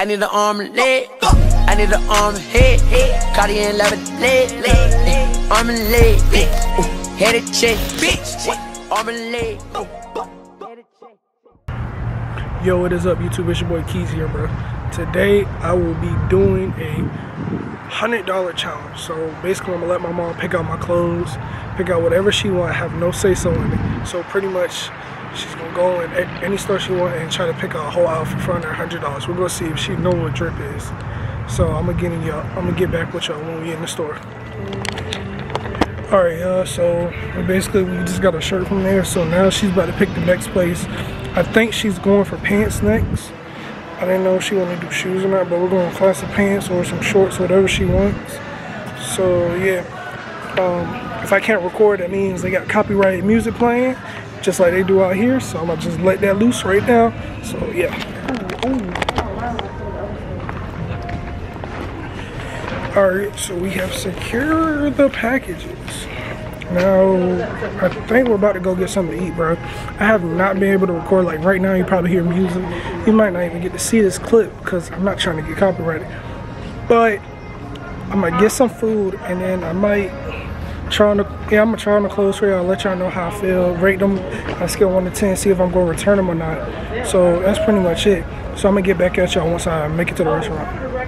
I need an arm leg. I need an arm head. Cardi and love it, leg. Arm and leg. Ooh, headed check, bitch. Arm and leg. Yo, what is up, YouTube? It's your boy Keyzz here, bro. Today, I will be doing a hundred dollar challenge. So basically, I'm gonna let my mom pick out my clothes, pick out whatever she want. Have no say so in it. So pretty much, she's gonna go in any store she want and try to pick out a whole outfit for under hundred dollars. We're gonna see if she know what drip is. So I'm gonna get in y'all. I'm gonna get back with y'all when we in the store. All right, y'all. So basically, we just got a shirt from there. So now she's about to pick the next place. I think she's going for pants next. I didn't know if she wanted to do shoes or not, but we're going classic pants or some shorts, whatever she wants. So yeah, um, if I can't record, that means they got copyrighted music playing, just like they do out here. So I'm gonna just let that loose right now. So yeah. All right, so we have secured the packages. Now, I think we're about to go get something to eat, bro. I have not been able to record. Like, right now, you probably hear music. You might not even get to see this clip because I'm not trying to get copyrighted. But, I'm going to get some food, and then I might try on the, yeah, I'm going to try on the clothes for y'all, let y'all know how I feel, rate them on scale 1 to 10, see if I'm going to return them or not. So, that's pretty much it. So, I'm to get back at y'all once I make it to the restaurant.